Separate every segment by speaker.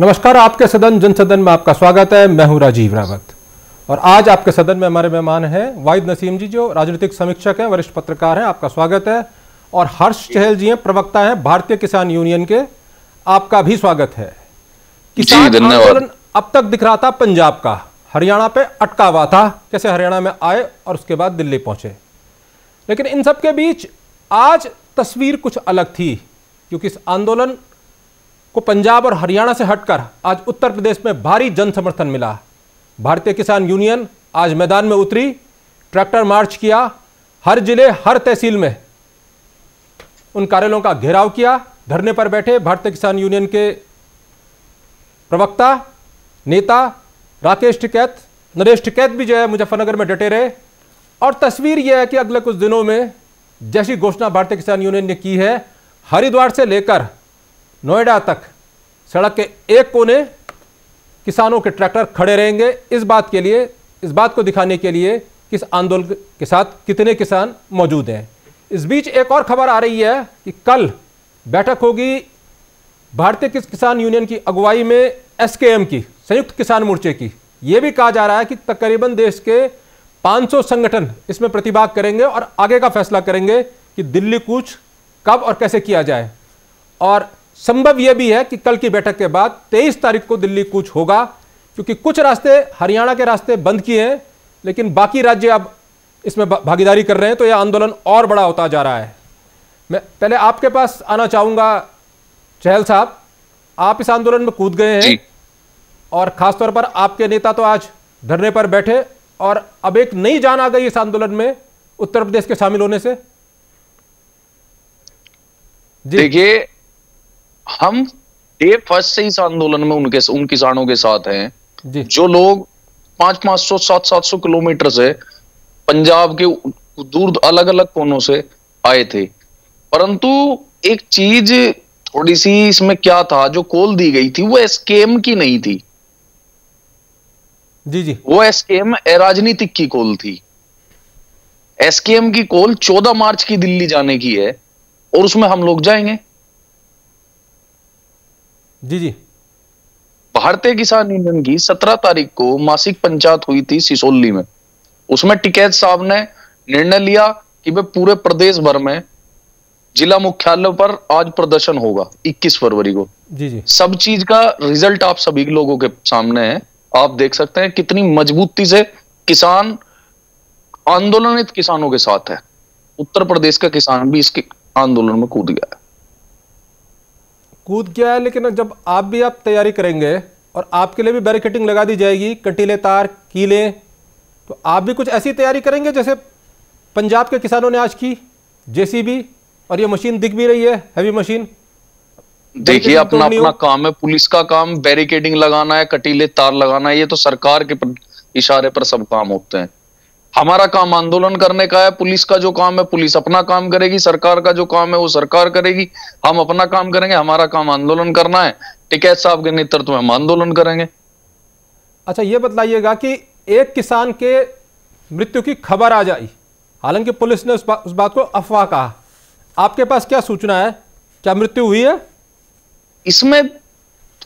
Speaker 1: नमस्कार आपके सदन जनसदन में आपका स्वागत है। मैं हूँ राजीव रावत। और आज आपके सदन में हमारे मेहमान हैं वाहिद नसीम जी जो राजनीतिक समीक्षक हैं वरिष्ठ पत्रकार हैं आपका स्वागत है। और हर्ष चहल जी हैं प्रवक्ता हैं भारतीय किसान यूनियन के आपका भी स्वागत है। किसान आंदोलन अब तक दिख रहा था पंजाब का। हरियाणा पे अटका हुआ था कैसे हरियाणा में आए और उसके बाद दिल्ली पहुँचे। लेकिन इन सब के बीच आज तस्वीर कुछ अलग थी क्योंकि इस आंदोलन को पंजाब और हरियाणा से हटकर आज उत्तर प्रदेश में भारी जन समर्थन मिला। भारतीय किसान यूनियन आज मैदान में उतरी, ट्रैक्टर मार्च किया, हर ज़िले, हर तहसील में। उन कार्यालयों का घेराव किया, धरने पर बैठे भारतीय किसान यूनियन के प्रवक्ता, नेता, राकेश टिकैत, नरेश टिकैत भी जो है मुजफ्फरनगर में डटे रहे। और तस्वीर यह है कि अगले कुछ दिनों में जैसी घोषणा भारतीय किसान यूनियन ने की है, हरिद्वार से लेकर नोएडा तक सड़क के एक कोने किसानों के ट्रैक्टर खड़े रहेंगे। इस बात के लिए, इस बात को दिखाने के लिए किस आंदोलन के साथ कितने किसान मौजूद हैं। इस बीच एक और खबर आ रही है कि कल बैठक होगी भारतीय किसान यूनियन की अगुवाई में एसकेएम की, संयुक्त किसान मोर्चे की। यह भी कहा जा रहा है कि तकरीबन देश के 500 संगठन इसमें प्रतिभाग करेंगे और आगे का फैसला करेंगे कि दिल्ली कूच कब और कैसे किया जाए। और संभव यह भी है कि कल की बैठक के बाद 23 तारीख को दिल्ली कूच होगा क्योंकि कुछ रास्ते हरियाणा के रास्ते बंद किए हैं लेकिन बाकी राज्य अब इसमें भागीदारी कर रहे हैं तो यह आंदोलन और बड़ा होता जा रहा है। मैं पहले आपके पास आना चाहूँगा चहल साहब। आप इस आंदोलन में कूद गए हैं और खासतौर पर आपके नेता तो आज धरने पर बैठे और अब एक नई जान आ गई इस आंदोलन में उत्तर प्रदेश के शामिल होने से।
Speaker 2: देखिए हम डे फ़र्स्ट से इस आंदोलन में उनके उन किसानों के साथ हैं। जो। लोग पाँच पाँच सौ सात सात सौ किलोमीटर से पंजाब के दूर अलग अलग कोनों से आए थे। परंतु एक चीज़ थोड़ी सी इसमें क्या था जो कोल दी गई थी वो एसकेएम की नहीं थी।
Speaker 1: जी जी।
Speaker 2: वो एसकेएम राजनीतिक की कोल थी। एसकेएम की कोल 14 मार्च की दिल्ली जाने की है और उसमें हम लोग जाएँगे।
Speaker 1: जी जी।
Speaker 2: भारतीय किसान यूनियन की सत्रह तारीख को मासिक पंचायत हुई थी सिसोली में। उसमें टिकैत साहब ने निर्णय लिया कि वे पूरे प्रदेश भर में जिला मुख्यालय पर आज प्रदर्शन होगा 21 फरवरी को।
Speaker 1: जी जी।
Speaker 2: सब चीज़ का रिज़ल्ट आप सभी लोगों के सामने है। आप देख सकते हैं कितनी मजबूती से किसान आंदोलनित किसानों के साथ है। उत्तर प्रदेश का किसान भी इसके आंदोलन में कूद गया है।
Speaker 1: कूद गया है लेकिन जब आप भी आप तैयारी करेंगे और आपके लिए भी बैरिकेटिंग लगा दी जाएगी कटीले तार कीले तो आप भी कुछ ऐसी तैयारी करेंगे जैसे पंजाब के किसानों ने आज की जेसीबी और ये मशीन दिख भी रही है हैवी मशीन
Speaker 2: देखिए अपना अपना काम है पुलिस का काम बैरिकेडिंग लगाना है कटीले तार लगाना है ये तो सरकार के इशारे पर सब काम होते हैं। हमारा काम आंदोलन करने का है पुलिस का जो काम है पुलिस अपना काम करेगी सरकार का जो काम है वो सरकार करेगी। हम अपना काम करेंगे हमारा काम आंदोलन करना है। टिकैत साहब के नेतृत्व में हम आंदोलन करेंगे।
Speaker 1: अच्छा ये बतलाइएगा कि एक किसान के मृत्यु की खबर आ जाई। हालाँकि पुलिस ने उस, बा, उस बात को अफवाह कहा। आपके पास क्या सूचना है? क्या मृत्यु हुई है?
Speaker 2: इसमें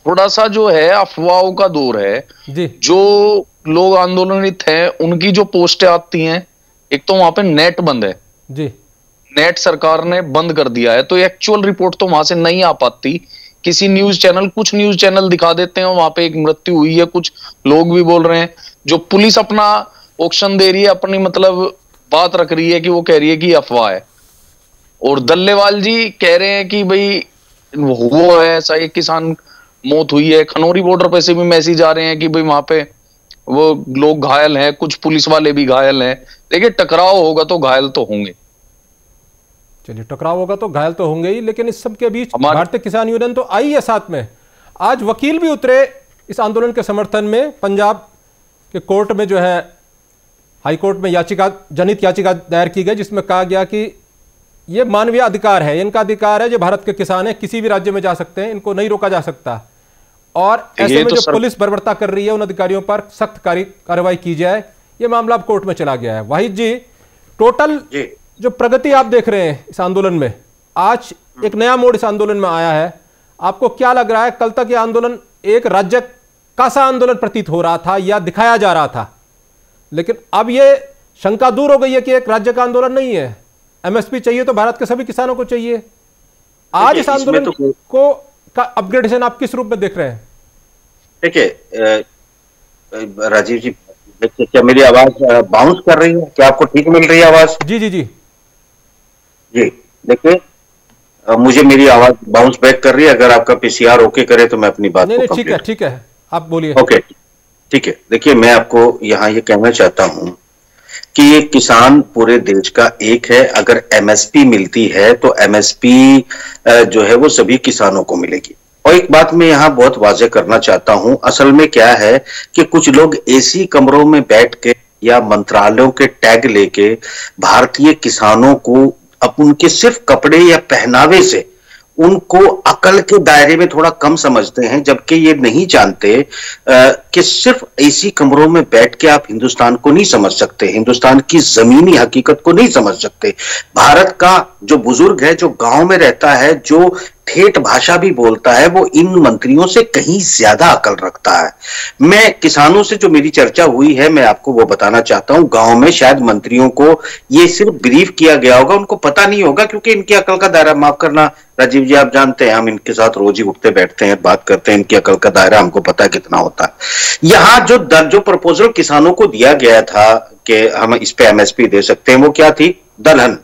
Speaker 2: थोड़ा सा जो है अफवाहों का दौर है।
Speaker 1: जी।
Speaker 2: जो लोग आंदोलनित हैं उनकी जो पोस्टें आती हैं एक तो वहाँ पे नेट बंद है।
Speaker 1: जी।
Speaker 2: नेट सरकार ने बंद कर दिया है तो एक्चुअल रिपोर्ट तो वहाँ से नहीं आ पाती। किसी न्यूज़ चैनल कुछ न्यूज़ चैनल दिखा देते हैं वहाँ पे एक मृत्यु हुई है कुछ लोग भी बोल रहे हैं। जो पुलिस अपना ऑप्शन दे रही है अपनी मतलब बात रख रही है कि वो कह रही है कि अफवाह है। और दल्लेवाल जी कह रहे हैं कि भाई वो है ऐसा एक किसान मौत हुई है। खनौरी बॉर्डर पे से भी मैसेज आ रहे हैं कि भाई वहाँ पे वो लोग घायल हैं कुछ पुलिस वाले भी घायल हैं। देखिए टकराव होगा तो घायल तो होंगे।
Speaker 1: चलिए टकराव होगा तो घायल तो होंगे ही लेकिन इस सब के बीच भारतीय किसान यूनियन तो आई है साथ में। आज वकील भी उतरे इस आंदोलन के समर्थन में। पंजाब के कोर्ट में जो है हाई कोर्ट में याचिका जनित याचिका दायर की गई जिसमें कहा गया कि ये मानवीय अधिकार है। इनका अधिकार है जो भारत के किसान है किसी भी राज्य में जा सकते हैं इनको नहीं रोका जा सकता। और ऐसे में तो जो पुलिस बर्बरता कर रही है उन अधिकारियों पर सख्त कार्रवाई की जाए ये मामला अब कोर्ट में चला गया है। वाहिद जी टोटल जो। प्रगति आप देख रहे हैं इस आंदोलन में आज एक नया मोड़ इस आंदोलन में आया है। आपको क्या लग रहा है कल तक ये आंदोलन एक राज्य का सा आंदोलन प्रतीत हो रहा था या दिखाया जा रहा था? लेकिन अब ये शंका दूर हो गई है कि एक राज्य का आंदोलन नहीं है। एमएसपी चाहिए तो भारत के सभी किसानों को चाहिए। आज इस आंदोलन तो... को का अपग्रेडेशन आप किस रूप में देख रहे हैं?
Speaker 3: देखिए राजीव जी क्या मेरी आवाज़ बाउंस कर रही है? क्या आपको ठीक मिल रही है आवाज़?
Speaker 1: जी जी जी।
Speaker 3: जी देखिए मुझे मेरी आवाज़ बाउंस बैक कर रही है। अगर आपका पीसीआर ओके करे तो मैं अपनी बात
Speaker 1: नहीं नहीं ठीक है ठीक है। आप बोलिए।
Speaker 3: ओके ठीक है। देखिए मैं आपको यहाँ ये कहना चाहता हूँ कि किसान पूरे देश का एक है। अगर एमएसपी मिलती है तो एमएसपी जो है वो सभी किसानों को मिलेगी। और एक बात मैं यहाँ बहुत वाजे करना चाहता हूँ। असल में क्या है कि कुछ लोग एसी कमरों में बैठ के या मंत्रालयों के टैग लेके भारतीय किसानों को अब उनके सिर्फ़ कपड़े या पहनावे से उनको अकल के दायरे में थोड़ा कम समझते हैं, जबकि ये नहीं जानते कि सिर्फ़ ऐसी कमरों में बैठ के आप हिंदुस्तान को नहीं समझ सकते, हिंदुस्तान की जमीनी हकीकत को नहीं समझ सकते। भारत का जो बुज़ुर्ग है, जो गाँव में रहता है, जो ठेठ भाषा भी बोलता है, वो इन मंत्रियों से कहीं ज़्यादा अकल रखता है। मैं किसानों से जो मेरी चर्चा हुई है, मैं आपको वो बताना चाहता हूँ। गाँव में शायद मंत्रियों को ये सिर्फ़ ब्रीफ किया गया होगा, उनको पता नहीं होगा, क्योंकि इनकी अकल का दायरा माफ़ करना, राजीव जी आप जानते हैं, हम इनके साथ रोज ही उठते बैठते हैं, बात करते हैं, इनकी अकल का दायरा हमको पता कितना होता है। यहाँ जो दर, जो प्रपोजल किसानों को दिया गया था कि हम इस पे एमएसपी दे सकते हैं, वो क्या थी? दलहन।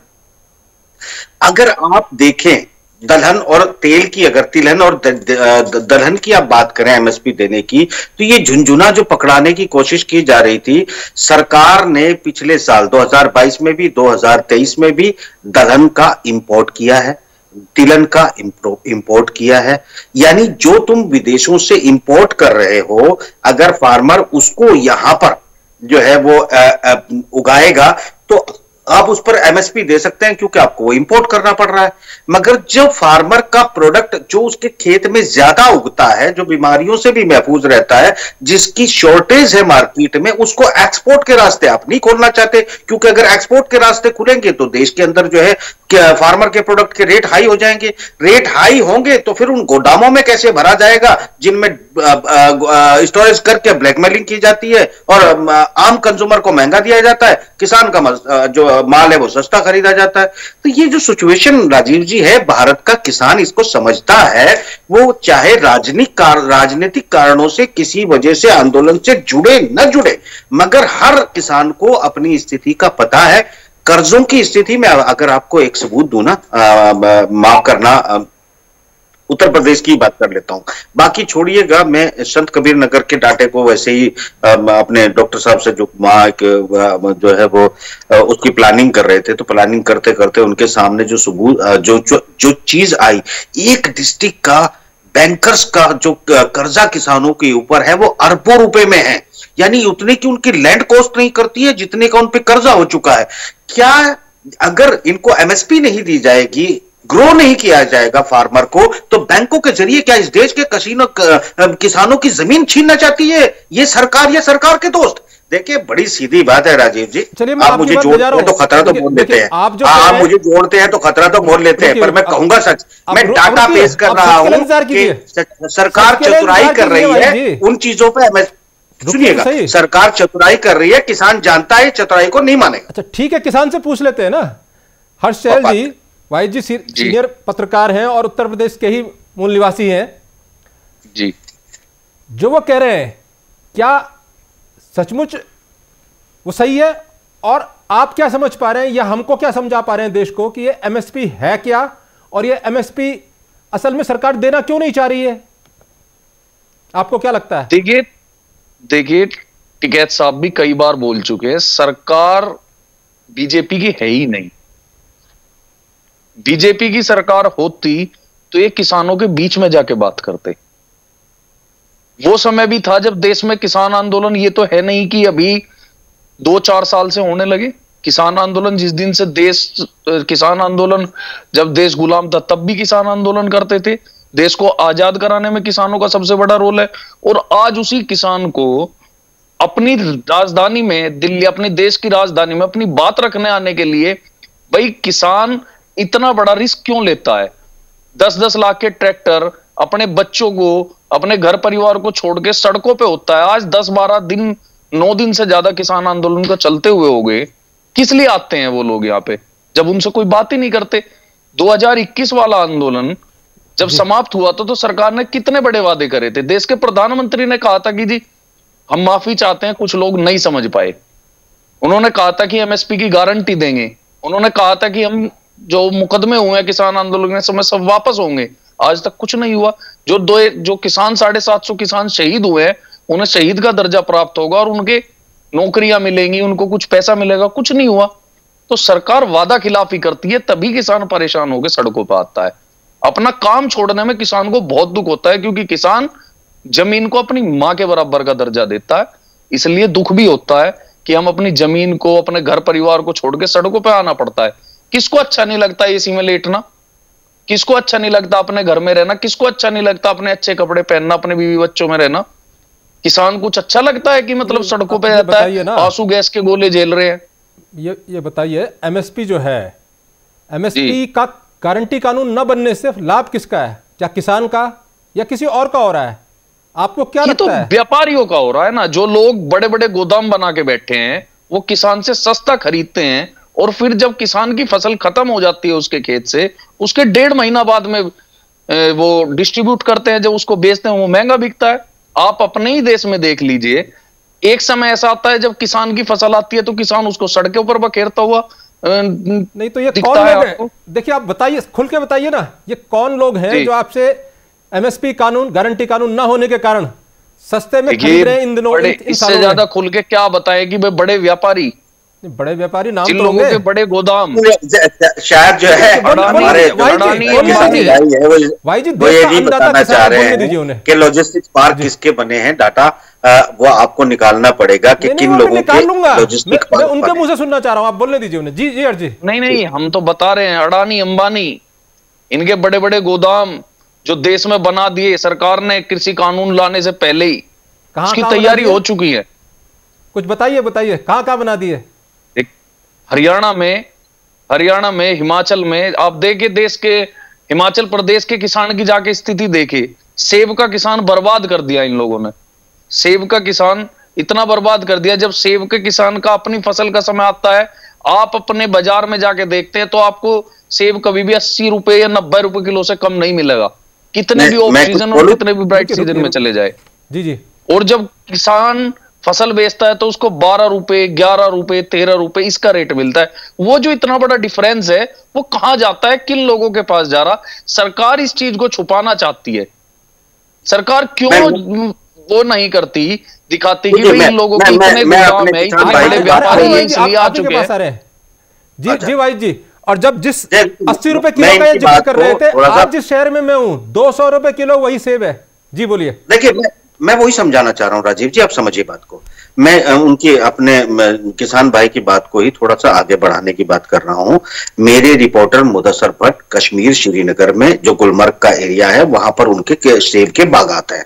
Speaker 3: अगर आप देखें, दलहन और तेल की, अगर तिलहन और दलहन की आप बात करें एमएसपी देने की तो ये झुंझुना जो पकड़ाने की कोशिश की जा रही थी, सरकार ने पिछले साल 2022 में भी 2023 में भी दलहन का इंपोर्ट किया है। तिलन का इंपोर्ट किया है। यानी जो तुम विदेशों से इंपोर्ट कर रहे हो अगर फार्मर उसको यहाँ पर जो है वो आ, आ, उगाएगा तो आप उस पर एमएसपी दे सकते हैं क्योंकि आपको वो इंपोर्ट करना पड़ रहा है। मगर जो फार्मर का प्रोडक्ट जो उसके खेत में ज़्यादा उगता है, जो बीमारियों से भी महफूज रहता है, जिसकी शॉर्टेज है मार्केट में, उसको एक्सपोर्ट के रास्ते आप नहीं खोलना चाहते। क्योंकि अगर एक्सपोर्ट के रास्ते खुलेंगे तो देश के अंदर जो है फार्मर के प्रोडक्ट के रेट हाई हो जाएँगे। रेट हाई होंगे तो फिर उन गोदामों में कैसे भरा जाएगा, जिनमें स्टोरेज करके ब्लैकमेलिंग की जाती है, और आम कंज्यूमर को महँगा दिया जाता है। किसान का जो माल है वो सस्ता खरीदा जाता है। तो ये जो सिचुएशन राजीव जी है भारत का किसान इसको समझता है वो चाहे राजनीतिक कार, राजनीतिक कारणों से किसी वजह से आंदोलन से जुड़े न जुड़े मगर हर किसान को अपनी स्थिति का पता है। कर्जों की स्थिति में अगर आपको एक सबूत दू ना माफ़ करना उत्तर प्रदेश की बात कर लेता हूँ। बाकी छोड़िएगा मैं संत कबीर नगर के डाटे को वैसे ही अपने डॉक्टर साहब से जो वहाँ जो है वो उसकी प्लानिंग कर रहे थे तो प्लानिंग करते करते उनके सामने जो सबूत जो जो, जो चीज़ आई एक डिस्ट्रिक्ट का बैंकर्स का जो कर्जा किसानों के ऊपर है वो अरबों रुपए में है। यानी उतने की उनकी लैंड कॉस्ट नहीं करती है जितने का उन पर कर्जा हो चुका है। क्या अगर इनको एमएसपी नहीं दी जाएगी ग्रो नहीं किया जाएगा फार्मर को तो बैंकों के ज़रिए क्या इस देश के कसीनो किसानों की ज़मीन छीनना चाहती है? ये सरकार या सरकार के दोस्त। देखिए बड़ी सीधी बात है राजीव जी। आप मुझे जोड़ते हैं तो खतरा तो मोल लेते हैं। आप आप मुझे जोड़ते हैं तो खतरा तो मोल लेते हैं पर मैं कहूँगा सच मैं डाटा पेश कर रहा हूँ सरकार चतुराई कर रही है उन चीज़ों पर सुनिएगा सरकार चतुराई कर रही है किसान जानता है चतुराई को नहीं मानेगा।
Speaker 1: अच्छा ठीक है किसान से पूछ लेते हैं ना। हर्ष जी वाहिद जी सीनियर पत्रकार हैं और उत्तर प्रदेश के ही मूल निवासी हैं।
Speaker 2: जी।
Speaker 1: जो वो कह रहे हैं क्या सचमुच वो सही है और आप क्या समझ पा रहे हैं या हमको क्या समझा पा रहे हैं देश को कि ये एमएसपी है क्या और ये एमएसपी असल में सरकार देना क्यों नहीं चाह रही है? आपको क्या लगता है?
Speaker 2: देखिए देखिए टिकैत साहब भी कई बार बोल चुके हैं सरकार बीजेपी की है ही नहीं। बीजेपी की सरकार होती तो ये किसानों के बीच में जाके बात करते। वो समय भी था जब देश में किसान आंदोलन ये तो है नहीं कि अभी दो चार साल से होने लगे। किसान आंदोलन जिस दिन से देश, किसान आंदोलन, जब देश गुलाम था तब भी किसान आंदोलन करते थे। देश को आज़ाद कराने में किसानों का सबसे बड़ा रोल है। और आज उसी किसान को अपनी राजधानी में, दिल्ली, अपने देश की राजधानी में अपनी बात रखने आने के लिए, भाई किसान इतना बड़ा रिस्क क्यों लेता है? दस दस लाख के ट्रैक्टर अपने बच्चों को अपने घर परिवार को छोड़ के सड़कों पे होता है। आज दस बारह दिन नौ दिन से ज़्यादा किसान आंदोलन का चलते हुए हो गए। किस लिए आते हैं वो लोग यहाँ पे? जब उनसे कोई बात ही नहीं करते। 2021 वाला आंदोलन जब समाप्त हुआ था तो सरकार ने कितने बड़े वादे करे थे? देश के प्रधानमंत्री ने कहा था कि जी हम माफ़ी चाहते हैं कुछ लोग नहीं समझ पाए। उन्होंने कहा था कि एमएसपी की गारंटी देंगे। उन्होंने कहा था कि हम जो मुकदमे हुए हैं, किसान आंदोलन के समय सब वापस होंगे। आज तक कुछ नहीं हुआ। जो दो, जो किसान, साढ़े सात सौ किसान शहीद हुए हैं, उन्हें शहीद का दर्जा प्राप्त होगा और उनके नौकरियाँ मिलेंगी, उनको कुछ पैसा मिलेगा, कुछ नहीं हुआ। तो सरकार वादा खिलाफी करती है, तभी किसान परेशान होकर सड़कों पर आता है। अपना काम छोड़ने में किसान को बहुत दुख होता है, क्योंकि किसान ज़मीन को अपनी माँ के बराबर का दर्जा देता है। इसलिए दुख भी होता है कि हम अपनी ज़मीन को, अपने घर परिवार को छोड़ के सड़कों पर आना पड़ता है। किसको अच्छा नहीं लगता एसी में लेटना? किसको अच्छा नहीं लगता अपने घर में रहना? किसको अच्छा नहीं लगता अपने अच्छे कपड़े पहनना अपने बीवी बच्चों में रहना? किसान कुछ अच्छा लगता है कि मतलब सड़कों पे रहता है? आँसू गैस के गोले झेल रहे हैं।
Speaker 1: ये ये बताइए एमएसपी जो है एमएसपी का गारंटी कानून न बनने से लाभ किसका है? क्या किसान का या किसी और का हो रहा है? आपको क्या
Speaker 2: ये तो व्यापारियों का हो रहा है ना। जो लोग बड़े बड़े गोदाम बना के बैठे हैं वो किसान से सस्ता खरीदते हैं और फिर जब किसान की फ़सल खत्म हो जाती है उसके खेत से उसके डेढ़ महीना बाद में वो डिस्ट्रीब्यूट करते हैं जब उसको बेचते हैं वो महँगा बिकता है। आप अपने ही देश में देख लीजिए एक समय ऐसा आता है जब किसान की फ़सल आती है तो किसान उसको सड़कों पर बखेरता हुआ
Speaker 1: नहीं तो ये कौन लोग हैं? देखिए आप बताइए खुल के बताइए ना ये कौन लोग हैं जो। आपसे एमएसपी कानून गारंटी कानून ना होने के कारण सस्ते में खरीद रहे हैं इन दिनों
Speaker 2: इससे ज़्यादा खुल के क्या बताए कि भाई बड़े व्यापारी।
Speaker 1: बड़े व्यापारी नाम
Speaker 2: तो लोगों के बड़े गोदाम।
Speaker 3: शायद जो है हमारे भाई जी बताना चाह रहे हैं कि लॉजिस्टिक्स पार्क किसके बने हैं डाटा वो आपको निकालना पड़ेगा कि किन लोगों के
Speaker 1: लॉजिस्टिक पार्क उनके मुँह से सुनना चाह रहा हूँ आप बोलने दीजिए उन्हें। जी जी अर्जी।
Speaker 2: नहीं नहीं हम तो बता रहे हैं अडानी अंबानी इनके बड़े बड़े गोदाम जो देश में बना दिए सरकार ने कृषि कानून लाने से पहले ही। उसकी तैयारी हो चुकी है।
Speaker 1: कुछ बताइए बताइए कहाँ कहाँ बना दिए?
Speaker 2: हरियाणा में हरियाणा में हिमाचल में आप देखिए देश के हिमाचल प्रदेश के किसान की जाके स्थिति देखिए सेब का किसान बर्बाद कर दिया इन लोगों ने। सेब का किसान इतना बर्बाद कर दिया जब सेब के किसान का अपनी फ़सल का समय आता है आप अपने बाज़ार में जाके देखते हैं तो आपको सेब कभी भी अस्सी रुपए या नब्बे रुपए किलो से कम नहीं मिलेगा। कितने भी ऑफ़ सीज़न और कितने भी ब्राइट सीज़न में चले जाए।
Speaker 1: जी जी।
Speaker 2: और जब किसान फ़सल बेचता है तो उसको बारह रुपए ग्यारह रुपए तेरह रुपए इसका रेट मिलता है। वो जो इतना बड़ा डिफरेंस है वो कहा जाता है किन लोगों के पास जा रहा? सरकार इस चीज़ को छुपाना चाहती है। सरकार क्यों वो नहीं करती दिखाती कि इन लोगों के इतने गोदाम है इतने बड़े व्यापारी है इसलिए आ चुके हैं।
Speaker 1: जी अच्छा। जी भाई जी और जब जिस अस्सी रुपए किलो का ज़िक्र कर रहे थे आज जिस शहर में मैं हूँ दो सौ रुपए किलो वही सेब है। जी बोलिए।
Speaker 3: देखिए मैं वही समझाना चाह रहा हूँ, राजीव जी, आप समझिए बात को। मैं उनके, अपने किसान भाई की बात को ही थोड़ा सा आगे बढ़ाने की बात कर रहा हूँ। मेरे रिपोर्टर मुदसर भट्ट कश्मीर श्रीनगर में, जो गुलमर्ग का एरिया है, वहाँ पर उनके सेब के बागात हैं।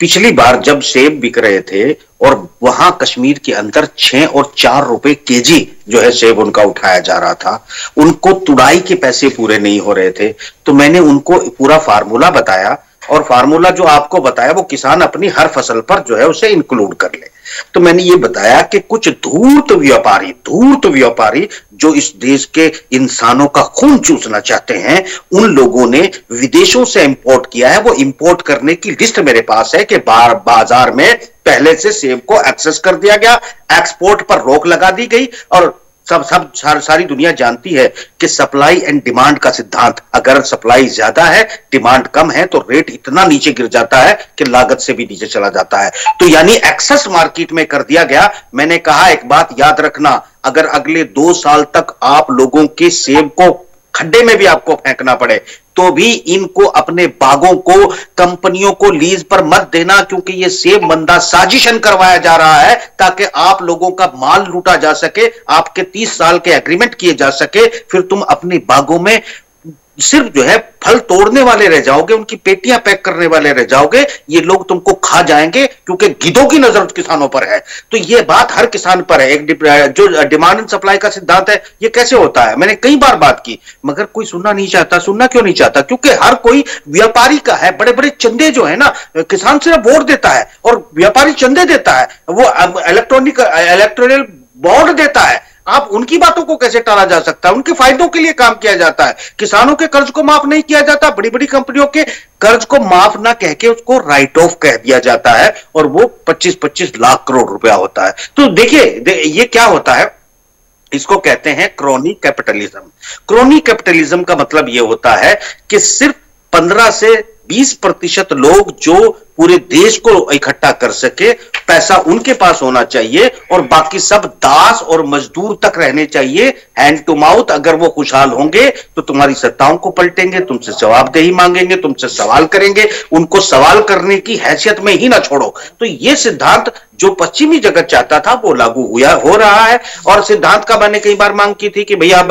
Speaker 3: पिछली बार जब सेब बिक रहे थे, और वहाँ कश्मीर के अंदर छह और चार रुपए केजी जो है सेब उनका उठाया जा रहा था, उनको तुड़ाई के पैसे पूरे नहीं हो रहे थे तो मैंने उनको पूरा फार्मूला बताया और फार्मूला जो आपको बताया, वो किसान अपनी हर फ़सल पर जो है उसे इंक्लूड कर ले। तो मैंने ये बताया कि कुछ धूर्त व्यापारी धूर्त व्यापारी जो इस देश के इंसानों का खून चूसना चाहते हैं, उन लोगों ने विदेशों से इंपोर्ट किया है। वो इंपोर्ट करने की लिस्ट मेरे पास है कि बार, बाज़ार में पहले से सेब को एक्सेस कर दिया गया एक्सपोर्ट पर रोक लगा दी गई और सब सब सार, सारी दुनिया जानती है कि सप्लाई एंड डिमांड का सिद्धांत अगर सप्लाई ज़्यादा है डिमांड कम है तो रेट इतना नीचे गिर जाता है कि लागत से भी नीचे चला जाता है। तो यानी एक्सेस मार्केट में कर दिया गया। मैंने कहा एक बात याद रखना अगर अगले दो साल तक आप लोगों के सेब को खड्डे में भी आपको फेंकना पड़े तो भी इनको अपने बागों को, कंपनियों को लीज पर मत देना, क्योंकि ये सेब मंदा साजिशन करवाया जा रहा है, ताकि आप लोगों का माल लूटा जा सके, आपके तीस साल के एग्रीमेंट किए जा सके, फिर तुम अपने बागों में सिर्फ़ जो है फल तोड़ने वाले रह जाओगे, उनकी पेटियाँ पैक करने वाले रह जाओगे, ये लोग तुमको खा जाएँगे, क्योंकि गिदों की नज़र किसानों पर है। तो ये बात हर किसान पर है। एक जो डिमांड एंड सप्लाई का सिद्धांत है, ये कैसे होता है? मैंने कई बार बात की, मगर कोई सुनना नहीं चाहता, सुनना क्यों नहीं चाहता? क्योंकि हर कोई व्यापारी का है बड़े बड़े चंदे जो है ना किसान सिर्फ़ वोट देता है, और व्यापारी चंदे देता है, वो इलेक्ट्रॉनिक इलेक्ट्रोनिक बॉन्ड देता है। आप उनकी बातों को कैसे टाला जा सकता है? उनके फायदों के लिए काम किया जाता है। किसानों के कर्ज को माफ़ नहीं किया जाता बड़ी बड़ी कंपनियों के कर्ज को माफ़ ना कह के उसको राइट ऑफ़ कह दिया जाता है और वो 25-25 लाख करोड़ रुपया होता है। तो देखिए ये क्या होता है? इसको कहते हैं क्रोनी कैपिटलिज्म क्रोनी कैपिटलिज्म का मतलब यह होता है कि सिर्फ़ पंद्रह से बीस प्रतिशत लोग जो पूरे देश को इकट्ठा कर सके पैसा उनके पास होना चाहिए और बाकी सब दास और मजदूर तक रहने चाहिए। हैंड टू माउथ अगर वो खुशहाल होंगे तो तुम्हारी सत्ताओं को पलटेंगे तुमसे जवाबदेही मांगेंगे तुमसे सवाल करेंगे। उनको सवाल करने की हैसियत में ही ना छोड़ो। तो ये सिद्धांत जो पश्चिमी जगत चाहता था वो लागू हुआ हो रहा है। और सिद्धांत का मैंने कई बार मांग की थी कि भैया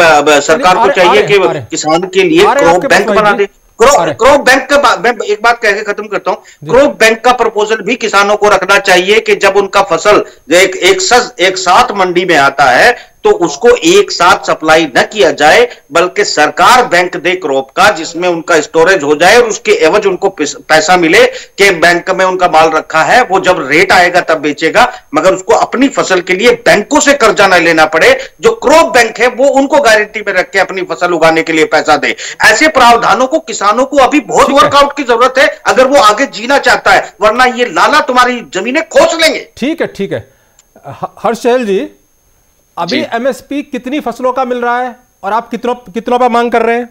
Speaker 3: सरकार को चाहिए कि किसान के लिए बैंक बना दे। क्रो बैंक का मैं एक बात कह के खत्म करता हूँ। क्रोप बैंक का प्रपोजल भी किसानों को रखना चाहिए कि जब उनका फ़सल एक एक, सस, एक साथ मंडी में आता है तो उसको एक साथ सप्लाई न किया जाए बल्कि सरकार बैंक दे क्रॉप का जिसमें उनका स्टोरेज हो जाए और उसके एवज उनको पैसा मिले कि बैंक में उनका माल रखा है वो जब रेट आएगा तब बेचेगा मगर उसको अपनी फ़सल के लिए बैंकों से कर्जा न लेना पड़े जो क्रॉप बैंक है वो उनको गारंटी में रख के अपनी फ़सल उगाने के लिए पैसा दे। ऐसे प्रावधानों को किसानों को अभी बहुत वर्कआउट की ज़रूरत है अगर वो आगे जीना चाहता है वरना ये लाला तुम्हारी जमीनें खोस लेंगे।
Speaker 1: ठीक है ठीक है हर्षैल जी अभी एमएसपी कितनी फ़सलों का मिल रहा है और आप कितनों कितनों पर मांग कर रहे हैं?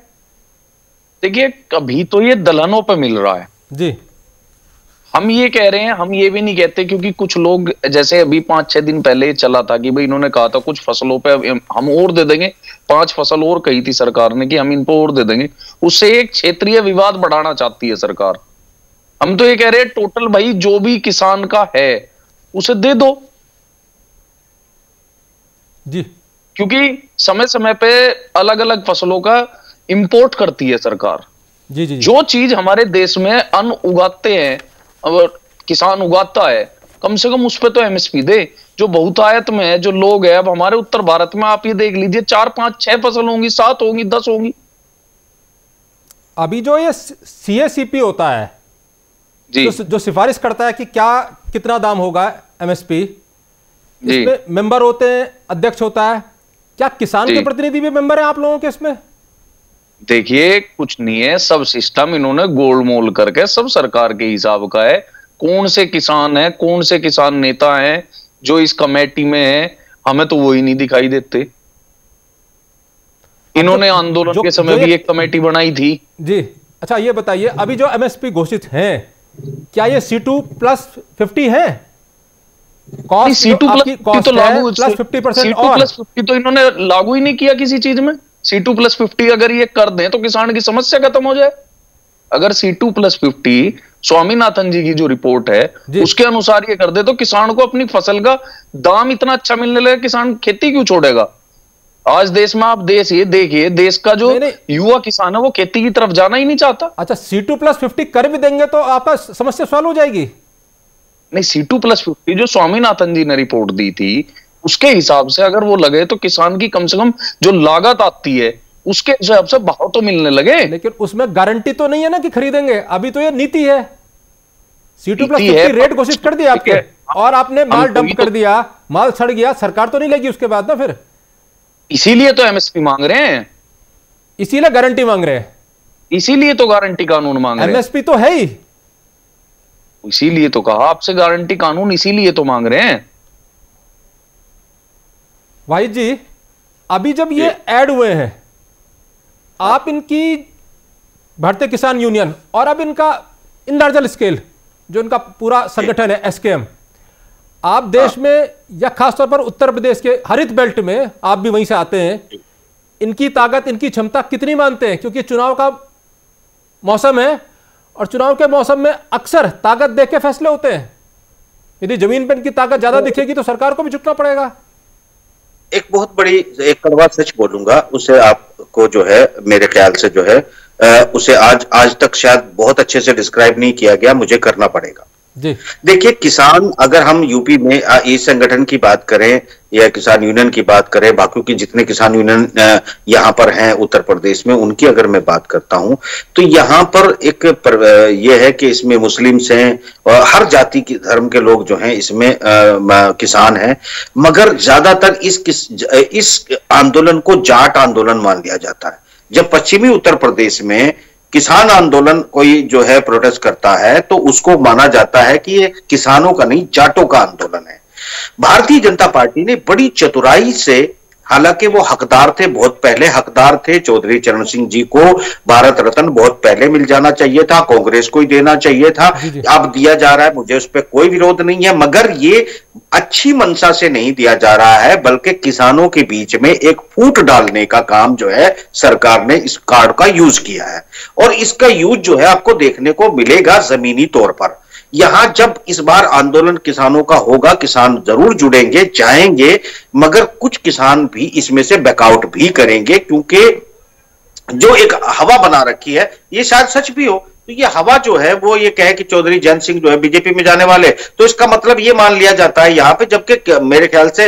Speaker 2: देखिए अभी तो ये दलहनों पर मिल रहा है।
Speaker 1: जी।
Speaker 2: हम ये कह रहे हैं हम ये भी नहीं कहते क्योंकि कुछ लोग जैसे अभी पाँच छह दिन पहले चला था कि भाई इन्होंने कहा था कुछ फ़सलों पे हम और दे देंगे। पाँच फ़सल और कही थी सरकार ने कि हम इनको और दे देंगे। उससे एक क्षेत्रीय विवाद बढ़ाना चाहती है सरकार। हम तो ये कह रहे हैं टोटल भाई जो भी किसान का है उसे दे दो।
Speaker 1: जी।
Speaker 2: क्योंकि समय समय पे अलग अलग फ़सलों का इंपोर्ट करती है सरकार।
Speaker 1: जी जी
Speaker 2: जो। चीज़ हमारे देश में अन्न उगाते हैं और किसान उगाता है कम से कम उस पर तो एमएसपी दे। जो बहुतायत में है जो लोग है अब हमारे उत्तर भारत में आप ये देख लीजिए चार पाँच छह फ़सल होंगी सात होंगी दस होंगी।
Speaker 1: अभी जो ये सीएसीपी होता है
Speaker 2: जी।
Speaker 1: जो, जो सिफारिश करता है कि क्या कितना दाम होगा एमएसपी इसमें मेंबर होते हैं अध्यक्ष होता है। क्या किसान के प्रतिनिधि भी मेंबर है आप लोगों के इसमें?
Speaker 2: देखिए कुछ नहीं है सब सिस्टम इन्होंने गोलमोल करके सब सरकार के हिसाब का है। कौन से किसान है कौन से किसान नेता है जो इस कमेटी में है हमें तो वही नहीं दिखाई देते। इन्होंने आंदोलन के समय भी एक कमेटी बनाई थी।
Speaker 1: जी अच्छा ये बताइए अभी जो एमएसपी घोषित हैं क्या ये सी टू प्लस फिफ्टी है?
Speaker 2: सी टू प्लस तो लागू plus fifty percent plus fifty तो इन्होंने लागू ही नहीं किया किसी चीज़ में। सी टू प्लस फिफ्टी अगर ये कर दें तो किसान की समस्या खत्म हो जाए। अगर C two plus fifty Swaminathan ji की जो रिपोर्ट है उसके अनुसार ये कर दे तो किसान को अपनी फ़सल का दाम इतना अच्छा मिलने लगे किसान खेती क्यों छोड़ेगा? आज देश में आप देश ये देखिए देश का जो युवा किसान है वो खेती की तरफ़ जाना ही नहीं चाहता।
Speaker 1: अच्छा सी टू प्लस फिफ्टी कर भी देंगे तो आपका समस्या सॉल्व हो जाएगी।
Speaker 2: नहीं सी टू प्लस फिफ्टी जो स्वामीनाथन जी ने रिपोर्ट दी थी उसके हिसाब से अगर वो लगे तो किसान की कम से कम जो लागत आती है उसके हिसाब से भाव तो मिलने लगे।
Speaker 1: लेकिन उसमें गारंटी तो नहीं है ना कि खरीदेंगे अभी तो ये नीति है। सी टू प्लस रेट घोषित कर दिया आपके और आपने माल डंप तो कर दिया माल सड़ गया सरकार तो नहीं लेगी उसके बाद ना फिर?
Speaker 2: इसीलिए तो एमएसपी मांग रहे हैं।
Speaker 1: इसीलिए गारंटी मांग रहे हैं।
Speaker 2: इसीलिए तो गारंटी कानून मांग रहे हैं।
Speaker 1: एमएसपी तो है ही।
Speaker 2: इसीलिए तो कहा आपसे गारंटी कानून इसीलिए तो मांग रहे हैं।
Speaker 1: भाई जी अभी जब ये ऐड हुए हैं आप इनकी भारतीय किसान यूनियन और अब इनका इन स्केल जो इनका पूरा संगठन है एसकेएम आप देश हाँ। में या खासतौर पर उत्तर प्रदेश के हरित बेल्ट में आप भी वहीं से आते हैं इनकी ताकत इनकी क्षमता कितनी मानते हैं? क्योंकि चुनाव का मौसम है और चुनाव के मौसम में अक्सर ताकत देख के फैसले होते हैं। यदि ज़मीन पर इनकी ताकत ज़्यादा दिखेगी तो सरकार को भी झुकना पड़ेगा।
Speaker 3: एक बहुत बड़ी एक कड़वा सच बोलूँगा उसे आपको जो है मेरे ख्याल से जो है उसे आज आज तक शायद बहुत अच्छे से डिस्क्राइब नहीं किया गया मुझे करना पड़ेगा। देखिए किसान अगर हम यूपी में इस संगठन की बात करें या किसान यूनियन की बात करें बाकी के जितने किसान यूनियन यहाँ पर हैं उत्तर प्रदेश में उनकी अगर मैं बात करता हूँ तो यहाँ पर एक पर, ये है कि इसमें मुस्लिम्स हैं और हर जाति की धर्म के लोग जो हैं इसमें आ, किसान हैं मगर ज़्यादातर इस किस इस आंदोलन को जाट आंदोलन मान लिया जाता है। जब पश्चिमी उत्तर प्रदेश में किसान आंदोलन कोई जो है प्रोटेस्ट करता है तो उसको माना जाता है कि ये किसानों का नहीं जाटों का आंदोलन है। भारतीय जनता पार्टी ने बड़ी चतुराई से हालाँकि वो हकदार थे बहुत पहले हकदार थे चौधरी चरण सिंह जी को भारत रत्न बहुत पहले मिल जाना चाहिए था कांग्रेस को ही देना चाहिए था। अब दिया जा रहा है मुझे उस पर कोई विरोध नहीं है मगर ये अच्छी मनसा से नहीं दिया जा रहा है बल्कि किसानों के बीच में एक फूट डालने का काम जो है सरकार ने इस कार्ड का यूज़ किया है। और इसका यूज़ जो है आपको देखने को मिलेगा जमीनी तौर पर। यहाँ जब इस बार आंदोलन किसानों का होगा, किसान ज़रूर जुड़ेंगे, जाएँगे, मगर कुछ किसान भी इसमें से बैकआउट भी करेंगे, क्योंकि जो एक हवा बना रखी है, ये शायद सच भी हो तो ये हवा जो है, वो ये कहे कि चौधरी जैन सिंह जो है बीजेपी में जाने वाले तो इसका मतलब ये मान लिया जाता है यहाँ पे, जबकि मेरे ख्याल से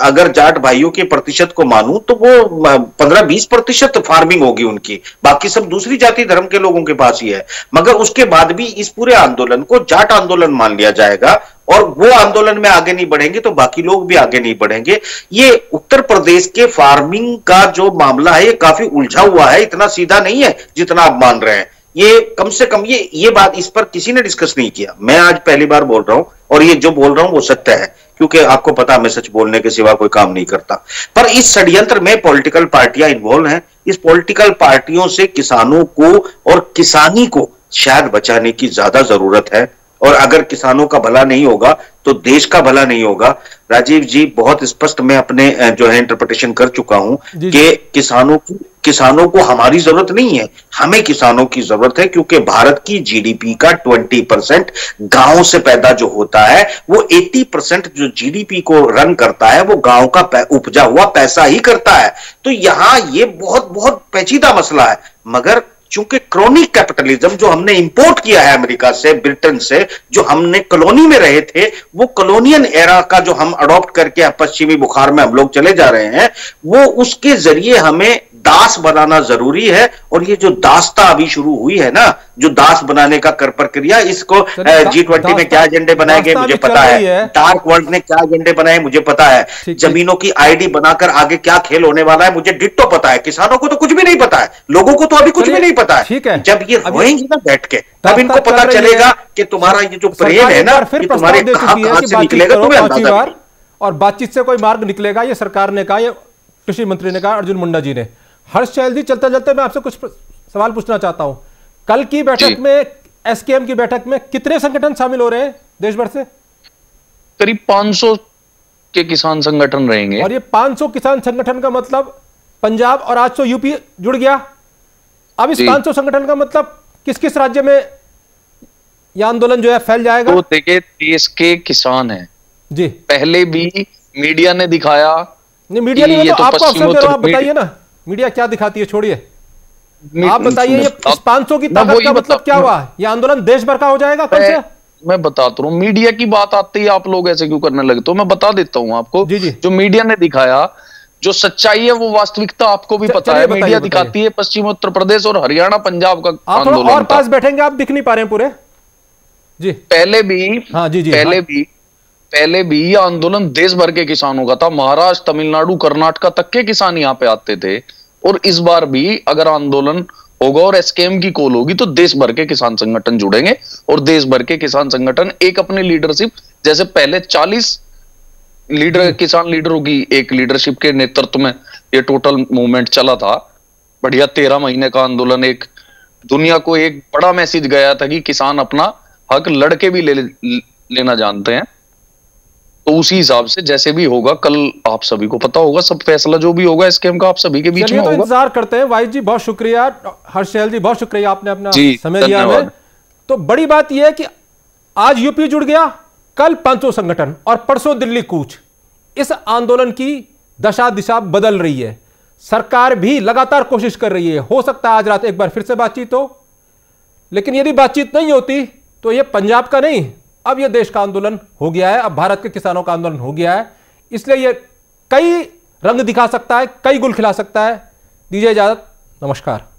Speaker 3: अगर जाट भाइयों के प्रतिशत को मानूं तो वो पंद्रह बीस प्रतिशत फ़ार्मिंग होगी उनकी। बाकी सब दूसरी जाति धर्म के लोगों के पास ही है। मगर उसके बाद भी इस पूरे आंदोलन को जाट आंदोलन मान लिया जाएगा, और वो आंदोलन में आगे नहीं बढ़ेंगे तो बाकी लोग भी आगे नहीं बढ़ेंगे। ये उत्तर प्रदेश के फ़ार्मिंग का जो मामला है, ये काफ़ी उलझा हुआ है, इतना सीधा नहीं है जितना आप मान रहे हैं। ये कम से कम ये ये बात इस पर किसी ने डिस्कस नहीं किया। मैं आज पहली बार बोल रहा हूँ और ये जो बोल रहा हूँ वो सत्य है क्योंकि आपको पता मैं सच बोलने के सिवा कोई काम नहीं करता। पर इस षड्यंत्र में पॉलिटिकल पार्टियाँ इन्वॉल्व हैं। इस पॉलिटिकल पार्टियों से किसानों को और किसानी को शायद बचाने की ज़्यादा ज़रूरत है। और अगर किसानों का भला नहीं होगा तो देश का भला नहीं होगा। राजीव जी बहुत स्पष्ट मैं अपने जो है इंटरप्रिटेशन कर चुका हूँ कि किसानों की किसानों को हमारी ज़रूरत नहीं है, हमें किसानों की ज़रूरत है, क्योंकि भारत की जीडीपी का 20 परसेंट गाँव से पैदा जो होता है, वो 80 परसेंट जो जीडीपी को रन करता है, वो गाँव का उपजा हुआ पैसा ही करता है। तो यहाँ ये बहुत बहुत पेचीदा मसला है। मगर चूँकि क्रोनिक कैपिटलिज्म जो हमने इंपोर्ट किया है अमेरिका से, ब्रिटेन से, जो हमने कॉलोनी में रहे थे, वो कॉलोनियन एरा का जो हम अडॉप्ट करके पश्चिमी बुखार में हम लोग चले जा रहे हैं, वो उसके ज़रिए हमें दास बनाना ज़रूरी है और ये जो दासता अभी शुरू हुई है ना जो दास बनाने का कर प्रक्रिया इसको जी ट्वेंटी में क्या एजेंडे बनाए गए मुझे पता है। डार्क वर्ल्ड ने क्या एजेंडे बनाए मुझे पता है। जमीनों की आईडी बनाकर आगे क्या खेल होने वाला है मुझे डिट्टो पता है किसानों को तो कुछ भी नहीं पता है लोगों को तो अभी कुछ भी नहीं पता है। जब ये रोएँगे ना बैठ के तब इनको पता चलेगा कि तुम्हारा ये जो प्रेम है ना तुम्हारे कहाँ से निकलेगा तुम्हें
Speaker 1: और बातचीत से कोई मार्ग निकलेगा ये सरकार ने कहा ये कृषि मंत्री ने कहा अर्जुन मुंडा जी ने। हर्ष चैल जी चलते चलते मैं आपसे कुछ सवाल पूछना चाहता हूँ। कल की बैठक में एसकेएम की बैठक में कितने संगठन शामिल हो रहे हैं देश भर से?
Speaker 2: करीब 500 के किसान संगठन रहेंगे।
Speaker 1: और ये 500 किसान संगठन का मतलब पंजाब और आज तो यूपी जुड़ गया। अब इस 500 संगठन का मतलब किस किस राज्य में यह आंदोलन जो है फैल जाएगा?
Speaker 2: तो देखिए देश के किसान हैं। जी। पहले भी मीडिया ने दिखाया
Speaker 1: नहीं मीडिया ने तो, तो आपको अवसर आप बताइए ना। मीडिया क्या दिखाती है? छोड़िए। आप बताइए ये इस 500 की ताकत का मतलब क्या हुआ? ये आंदोलन देश भर का हो जाएगा कल से?
Speaker 2: मैं बताता हूँ मीडिया की बात आती है आप लोग ऐसे क्यों करने लगे? तो मैं बता देता हूँ आपको जी जी। जो मीडिया ने दिखाया जो सच्चाई है वो वास्तविकता आपको भी पता है। मीडिया दिखाती है पश्चिम उत्तर प्रदेश और हरियाणा पंजाब का
Speaker 1: आंदोलन और पास बैठेंगे आप दिख नहीं पा रहे हैं पूरे।
Speaker 2: जी। पहले भी हाँ जी जी। पहले हाँ। भी पहले भी यह आंदोलन देश भर के किसानों का था। महाराष्ट्र, तमिलनाडु, कर्नाटका तक के किसान यहाँ पे आते थे। और इस बार भी अगर आंदोलन होगा और एसकेएम की कॉल होगी तो देश भर के किसान संगठन जुड़ेंगे। और देश भर के किसान संगठन एक अपनी लीडरशिप जैसे पहले 40 लीडर किसान लीडरों की एक लीडरशिप के नेतृत्व में ये टोटल मूवमेंट चला था। बढ़िया तेरह महीने का आंदोलन, एक दुनिया को एक बड़ा मैसेज गया था कि किसान अपना हक लड़के भी ले, लेना जानते हैं। तो उसी हिसाब से जैसे भी होगा कल आप सभी को पता होगा सब फैसला जो भी होगा स्कीम का आप सभी के बीच में तो होगा।
Speaker 1: इंतज़ार करते हैं। वाइस जी बहुत शुक्रिया। हर्षैल जी बहुत शुक्रिया आपने अपना समय दिया है तो बड़ी बात यह है कि आज यूपी जुड़ गया कल पाँचों संगठन और परसों दिल्ली कूच। इस आंदोलन की दशा दिशा बदल रही है। सरकार भी लगातार कोशिश कर रही है। हो सकता है आज रात एक बार फिर से बातचीत हो लेकिन यदि बातचीत नहीं होती तो यह पंजाब का नहीं अब यह देश का आंदोलन हो गया है, अब भारत के किसानों का आंदोलन हो गया है। इसलिए यह कई रंग दिखा सकता है, कई गुल खिला सकता है। दीजिए इजाज़त, नमस्कार।